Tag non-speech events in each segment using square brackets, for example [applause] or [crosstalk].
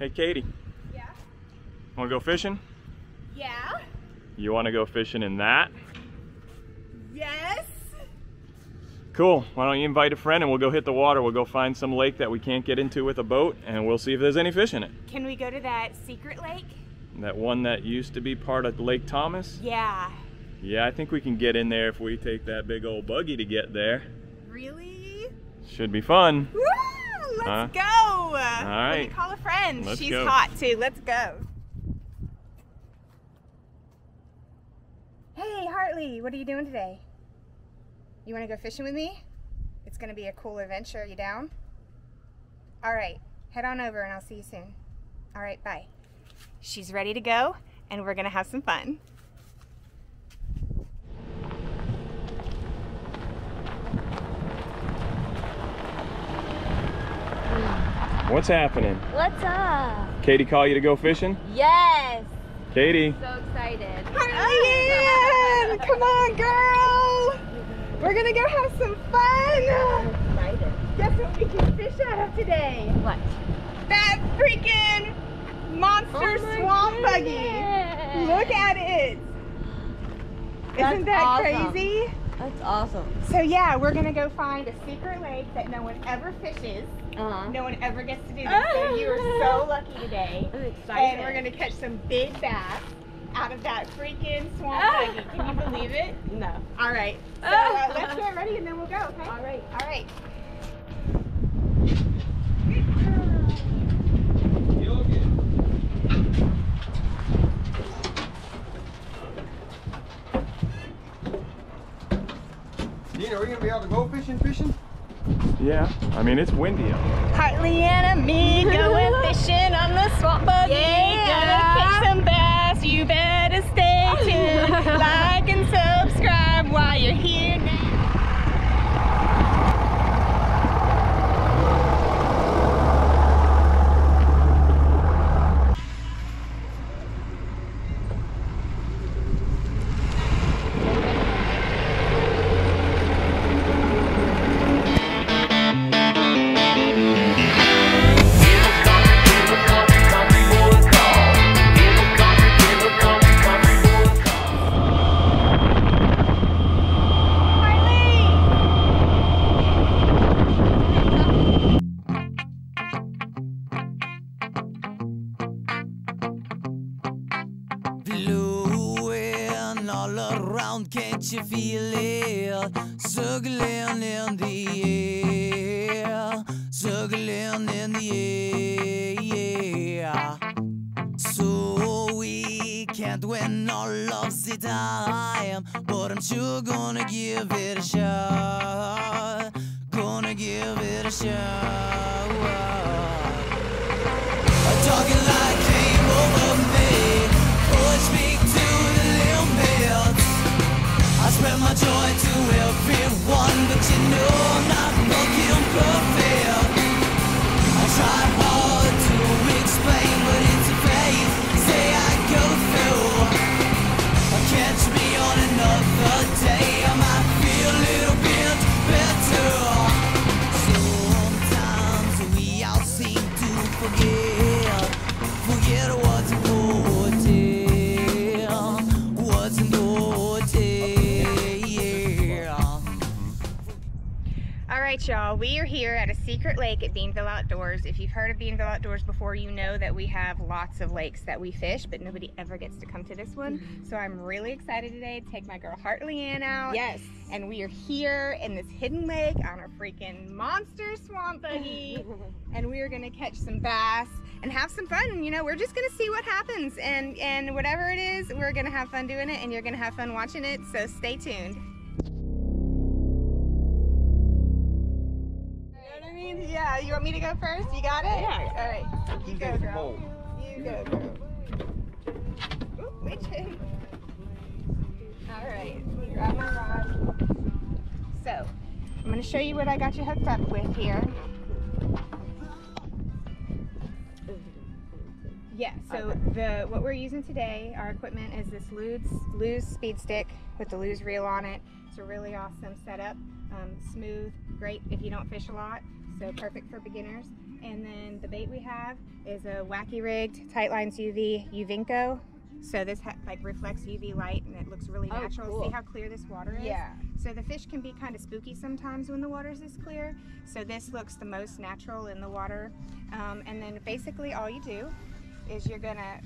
Hey, Katie. Yeah? Want to go fishing? Yeah? You want to go fishing in that? Yes? Cool. Why don't you invite a friend and we'll go hit the water. We'll go find some lake that we can't get into with a boat and we'll see if there's any fish in it. Can we go to that secret lake? That one that used to be part of Lake Thomas? Yeah. Yeah, I think we can get in there if we take that big old buggy to get there. Really? Should be fun. Woo! Let's Huh? go! All Let me call a friend. Let's She's go. hot too. Let's go. Hey, Heartly, what are you doing today? You want to go fishing with me? It's going to be a cool adventure. Are you down? All right, head on over and I'll see you soon. All right, bye. She's ready to go, and we're going to have some fun. What's happening? What's up? Katie call you to go fishing? Yes. Katie, So excited. Heartly, come on, girl. We're going to go have some fun. Excited. Guess what we can fish out of today? What? That freaking monster Oh my swamp buggy. Look at it. That's Isn't that awesome. crazy? That's awesome. So yeah, we're gonna go find a secret lake that no one ever fishes. Uh-huh. No one ever gets to do this. So you are [laughs] so lucky today. I'm excited. And we're gonna catch some big bass out of that freaking swamp [laughs] buggy. Can you believe it? No. All right. [laughs] So uh, let's get ready and then we'll go. Okay. All right. All right. Dean, are we gonna be able to go fishing, fishing? Yeah, I mean, it's windy out. Heartly [laughs] and me going fishing on the swamp buggy. Yeah. Gonna catch some bass. You better stay [laughs] tuned. like and subscribe while you're here can't win all of the time, but I'm sure gonna give it a shot. Gonna give it a shot. Talking like came over me, push me to the limit. I spread my joy to everyone, but you know I'm not looking perfect. I try hard to explain, We are here at a secret lake at Bienville Outdoors. If you've heard of Bienville Outdoors before, you know that we have lots of lakes that we fish, but nobody ever gets to come to this one. Mm-hmm. So I'm really excited today to take my girl Heartly Ann out. Yes. And we are here in this hidden lake on a freaking monster swamp buggy. [laughs] and we are gonna catch some bass and have some fun. You know, we're just gonna see what happens. And and whatever it is, we're gonna have fun doing it and you're gonna have fun watching it. So stay tuned. Yeah, you want me to go first? You got it? Yeah. All right. You go, girl. You go, girl. Ooh, wait. All right. Grab my rod. So, I'm going to show you what I got you hooked up with here. Yeah, so the what we're using today, our equipment is this Lew's, Lew's speed stick with the Lew's reel on it. A really awesome setup, um, smooth, great if you don't fish a lot, so perfect for beginners. And then the bait we have is a wacky rigged Tightlines UV UVinko. So this like reflects UV light and it looks really Oh, natural. cool. See how clear this water is? Yeah. So the fish can be kind of spooky sometimes when the water's this clear. So this looks the most natural in the water. Um, and then basically all you do is you're gonna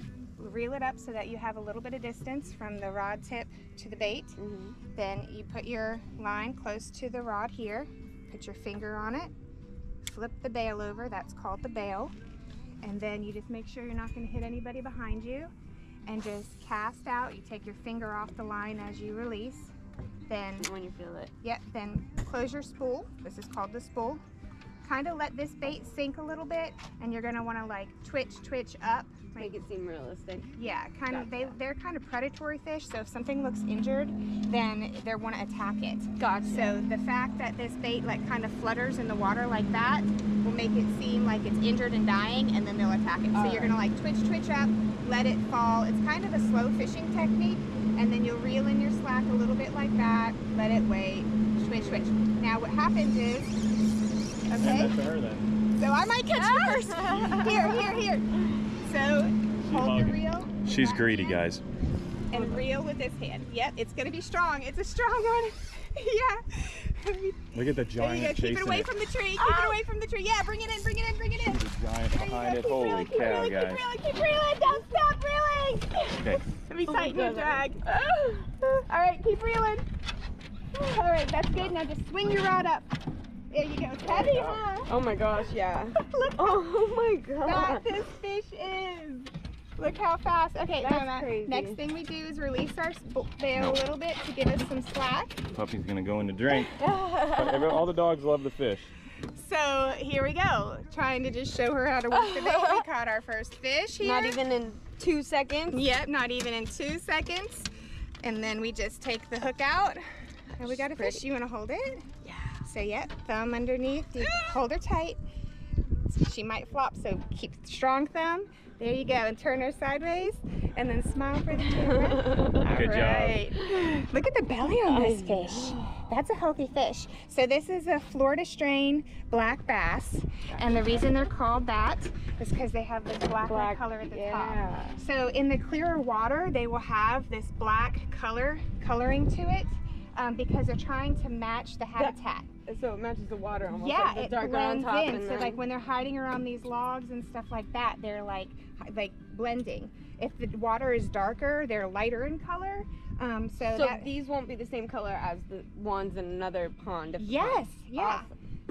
reel it up so that you have a little bit of distance from the rod tip to the bait. Mm-hmm. Then you put your line close to the rod here, put your finger on it, flip the bail over, that's called the bail. And then you just make sure you're not gonna hit anybody behind you and just cast out. You take your finger off the line as you release. Then When you feel it. Yep, then close your spool. This is called the spool. Kind of let this bait sink a little bit and you're gonna wanna like twitch, twitch up. Like, Make it seem realistic. yeah, kind of, they they're kind of predatory fish, so if something looks injured, then they wanna attack it. Gotcha. So the fact that this bait like kind of flutters in the water like that will make it seem like it's injured and dying and then they'll attack it. So you're gonna like twitch, twitch up, let it fall. It's kind of a slow fishing technique and then you'll reel in your slack a little bit like that, let it wait, twitch, twitch. Now what happens is, okay, that to her then. so I might catch you first. [laughs] Here, here, here. So hold the reel. She's greedy, hand guys. And reel with this hand. Yep, it's gonna be strong. It's a strong one. [laughs] yeah. Look at the There you giant go. Keep it away it. from the tree. Keep it ah! away from the tree. Yeah, bring it in. Bring it in. Bring it in. The giant There behind it. Keep Holy reeling, cow, reeling, guys. Keep reeling. Keep reeling. Don't stop reeling. Okay. [laughs] Let me Oh my tighten your God. drag. All right, keep reeling. All right, that's good. Now just swing your rod up. There you go. It's heavy, huh? Oh my gosh, yeah. [laughs] Look Oh my fat god. this fish is. Look how fast. Okay, That's now, crazy. next thing we do is release our bail No. a little bit to give us some slack. Puppy's gonna go in the drink. [laughs] All the dogs love the fish. So here we go, trying to just show her how to work the bait. We [laughs] caught our first fish here. Not even in two seconds. Yep, not even in two seconds. And then we just take the hook out, and we got a fish. You want to hold it? Yeah. So yep, thumb underneath. You hold her tight. She might flop, so keep strong thumb. There you go, and turn her sideways, and then smile for the camera. [laughs] Good job. job. Look at the belly on this fish. That's a healthy fish. So this is a Florida strain black bass, and the reason they're called that is because they have this black, Black, color at the yeah. top. So in the clearer water, they will have this black color coloring to it um, because they're trying to match the habitat. So it matches the water almost. Yeah, like the it darker on blends top in. and So then- like when they're hiding around these logs and stuff like that, they're like like blending. If the water is darker, they're lighter in color. Um, so, So that, these won't be the same color as the ones in another pond. if- yes, yeah.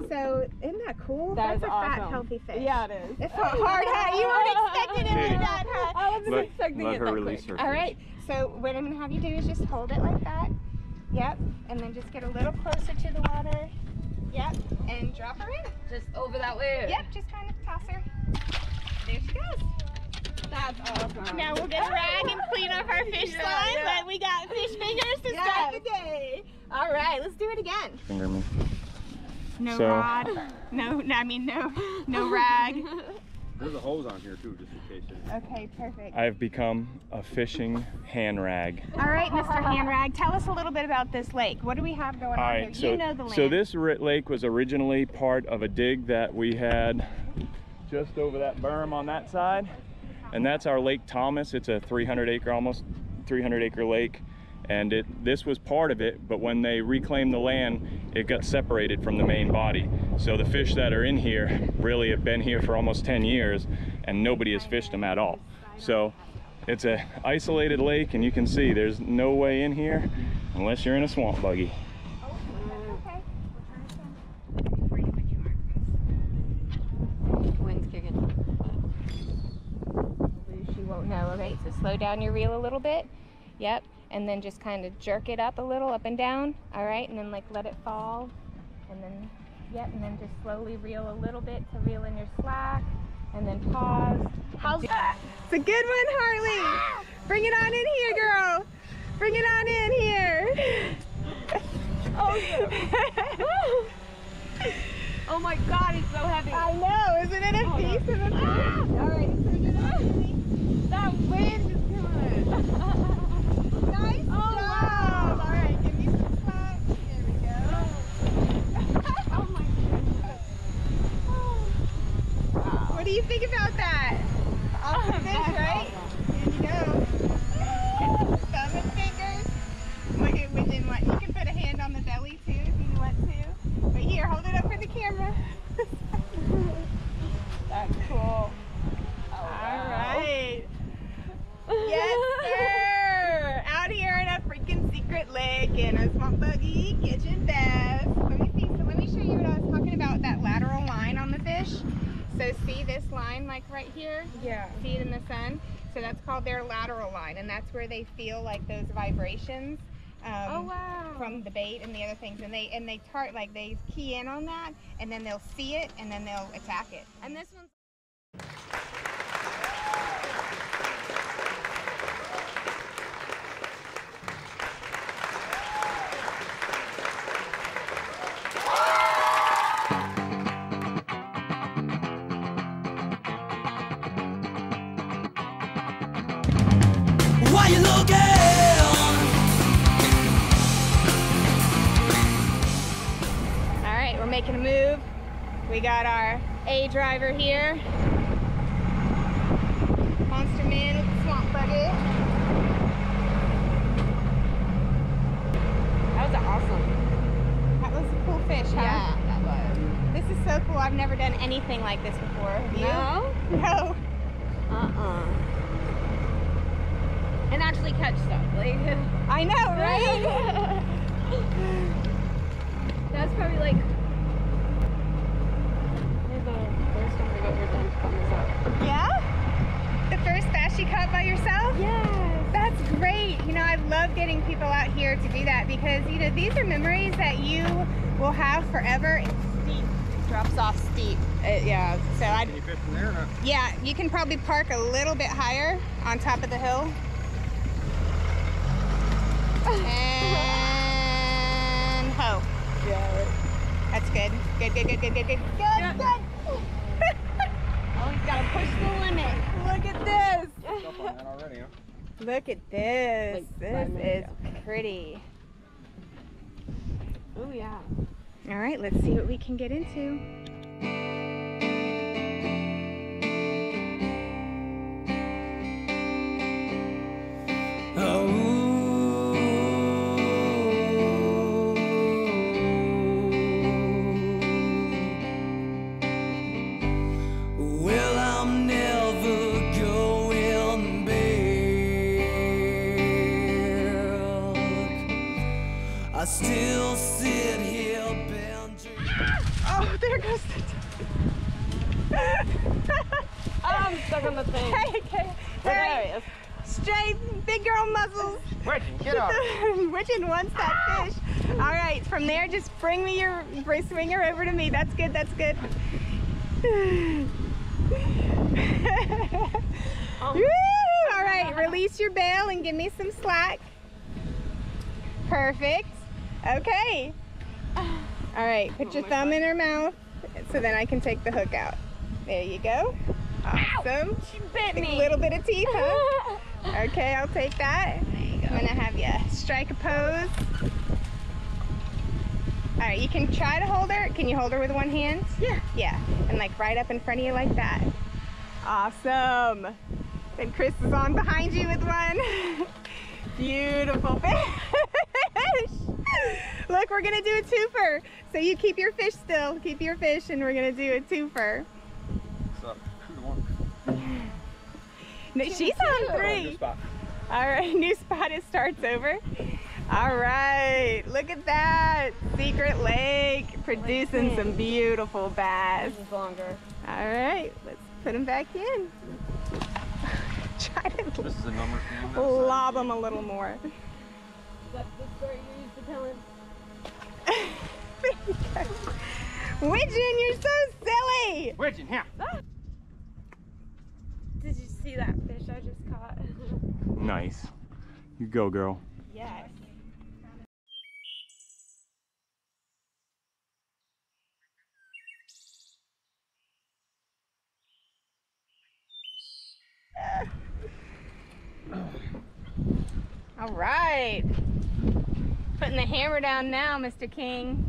So isn't that cool? That That's is a fat, healthy fish. Yeah, it is. It's a hard hat. You weren't expecting it Katie. like that, huh? I wasn't Let, expecting let it her that release quick. her. All fish. right. So what I'm gonna have you do is just hold it like that. Yep. And then just get a little closer to the water. Yep. And drop her in. Just over that way. Yep. Just kind of toss her. There she goes. That's awesome. Now we'll get a rag and clean up our fish Yeah, slime, yeah. but we got fish fingers to start the day. All right, let's do it again. Finger me. No So- rod, no, no, I mean no, no rag. [laughs] There's a hose on here too, just in case. It, Okay, perfect. I've become a fishing hand rag. All right, Mr. Handrag, tell us a little bit about this lake. What do we have going All on right, here? so you know the land. so this lake was originally part of a dig that we had just over that berm on that side, and that's our Lake Thomas. It's a 300 acre, almost 300 acre lake, and it this was part of it. But when they reclaimed the land, it got separated from the main body. So the fish that are in here really have been here for almost 10 years, and nobody has fished them at all. So it's a isolated lake, and you can see there's no way in here unless you're in a swamp buggy. Okay. So slow down your reel a little bit. Yep, and then just kind of jerk it up a little, up and down. All right, and then like let it fall, and then yep, and then just slowly reel a little bit to reel in your slack, and then pause. How's that? It's a good one, Harley. Ah! Bring it on in here, girl. Bring it on in here. oh, [laughs] oh my God, it's so heavy. I know, isn't it a oh, piece no. of a ah! All right, bring it on. That wind is coming. [laughs] right here. Yeah. See it in the sun. So that's called their lateral line, and that's where they feel like those vibrations. Um, Oh wow. from the bait and the other things and they and they tart like they key in on that and then they'll see it and then they'll attack it And this one's making a move. We got our A driver here. Monster Man with the swamp buggy. that was awesome. That was a cool fish, huh? Yeah, that was. This is so cool. I've never done anything like this before. Have you? No? No. Uh-uh. And actually catch stuff. Like [laughs] I know, right? [laughs] that's probably like maybe the first time I've ever done fun this up. yeah? The first bass you caught by yourself? Yes. That's great. You know, I love getting people out here to do that because, you know, these are memories that you will have forever. It's steep. Drops off steep. It, yeah. So I, Any fish from there or yeah, you can probably park a little bit higher on top of the hill. And ho. Yeah. That's good. Good, good, good, good, good, good. Good, Yeah. good. [laughs] Oh, Always gotta push the limit. Look at this. Stuff on that already, huh? Look at this. Like this is pretty. Oh yeah. All right, let's see what we can get into. I'm on the thing. okay, okay. Oh, All there right, he is. straight, big girl muscles. Wedgie, get out. [laughs] Which one wants that fish? All right, from there, just bring me your, bring- swing her over to me. That's good, that's good. Oh. [laughs] Woo! All right, release your bail and give me some slack. Perfect. Okay. All right, put oh your thumb in her mouth so then I can take the hook out. There you go. Awesome. She bit A little bit of teeth, huh? [laughs] Okay, I'll take that. I'm gonna have you strike a pose. All right, you can try to hold her. Can you hold her with one hand? Yeah. Yeah, and like right up in front of you like that. Awesome. Then Chris is on behind you with one. [laughs] Beautiful fish. Look, we're gonna do a twofer. So you keep your fish still, keep your fish, and we're gonna do a twofer. What's up? Two to one. No, [laughs] she's on three. All right, [laughs] new spot. It starts over. All right, look at that secret lake producing some beautiful bass. This is longer. All right, let's put them back in. [laughs] Try to This is a number cam. lob them a little more. That's the story you used to tell him. Widgeon, you're so silly. Widgeon, here. Ah. See that fish I just caught? [laughs] Nice. You go, girl. Yes. [laughs] All right. Putting the hammer down now, Mr. King.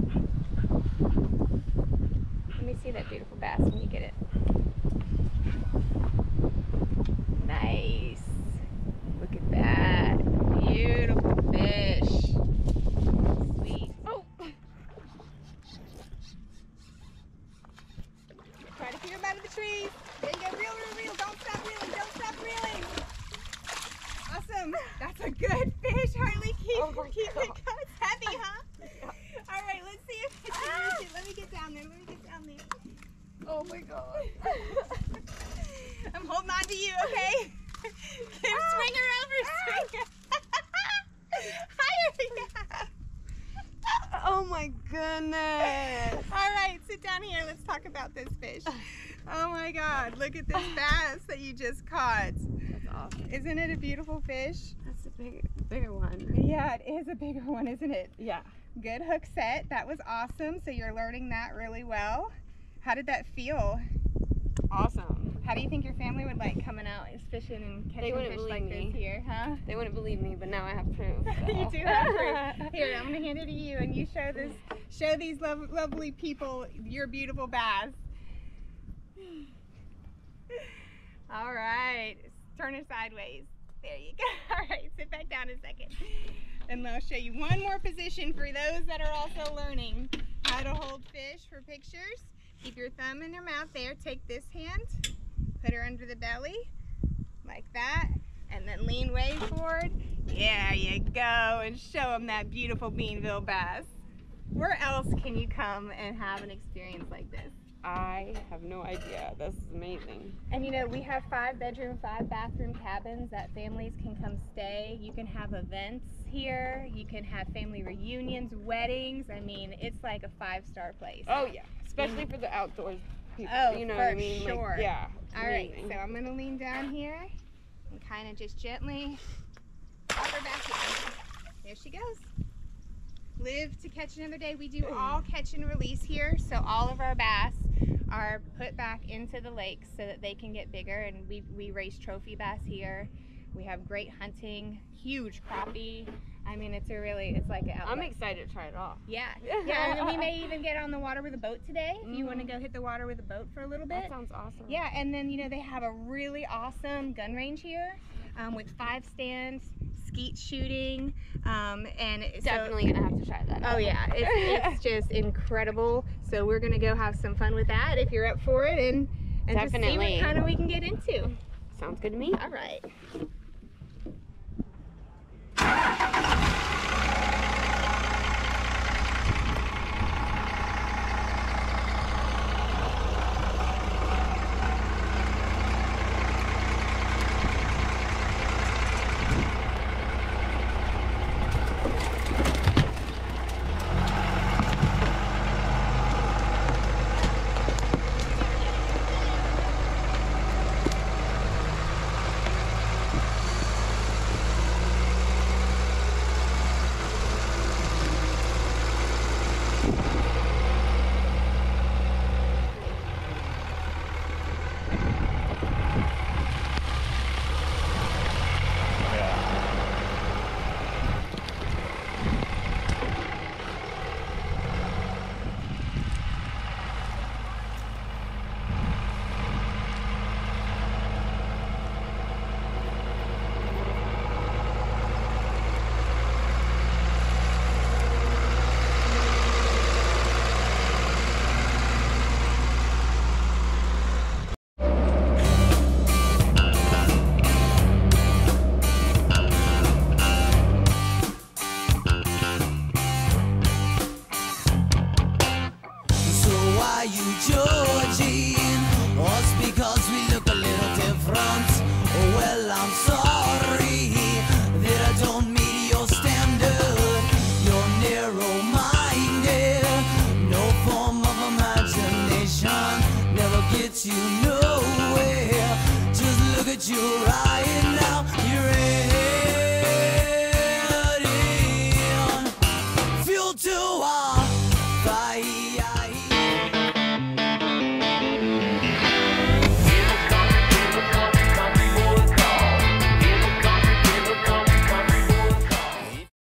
Let me see that beautiful bass when you get it. I okay? [laughs] Kim, ah. swing her over. Ah. Swing her. [laughs] Higher. Yeah. Oh my goodness. All right, sit down here. Let's talk about this fish. [sighs] Oh my God, look at this [laughs] bass that you just caught. That's awesome. Isn't it a beautiful fish? That's a big, bigger one. Yeah, it is a bigger one, isn't it? Yeah. Good hook set. That was awesome. So you're learning that really well. How did that feel? Awesome. How do you think your family would like coming out and fishing and catching fish like me. this here, huh? They wouldn't believe me, but now I have proof. [laughs] you do have proof. [laughs] Here, I'm gonna hand it to you, and you show this, show these lov- lovely people your beautiful bass. [sighs] All right, turn her sideways. There you go. [laughs] All right, sit back down a second, and I'll show you one more position for those that are also learning how to hold fish for pictures. Keep your thumb in your mouth there. Take this hand, put her under the belly, like that, and then lean way forward. Yeah, you go, and show them that beautiful Bienville bass. Where else can you come and have an experience like this? I have no idea. This is amazing. And you know, we have five bedroom, five bathroom cabins that families can come stay. You can have events here. You can have family reunions, weddings. I mean, it's like a five star place. Oh yeah, especially for the outdoors people. Oh, you know for what I mean? Like, sure. yeah. All right, amazing. so I'm gonna lean down here and kind of just gently pop her back in. There she goes. Live to catch another day. We do all catch and release here, so all of our bass are put back into the lakes so that they can get bigger. And we we raise trophy bass here. We have great hunting, huge crappie. I mean, it's a really, it's like an outlet. I'm excited to try it off. Yeah, [laughs] yeah, and we may even get on the water with a boat today. If you want to go hit the water with a boat for a little bit. That sounds awesome. Yeah, and then you know they have a really awesome gun range here um, with five stands, skeet shooting, um, and so- Definitely gonna have to try that. Oh yeah, [laughs] it's, it's just incredible. So we're gonna go have some fun with that if you're up for it, and and just see what kind of we can get into. Sounds good to me. All right. Just look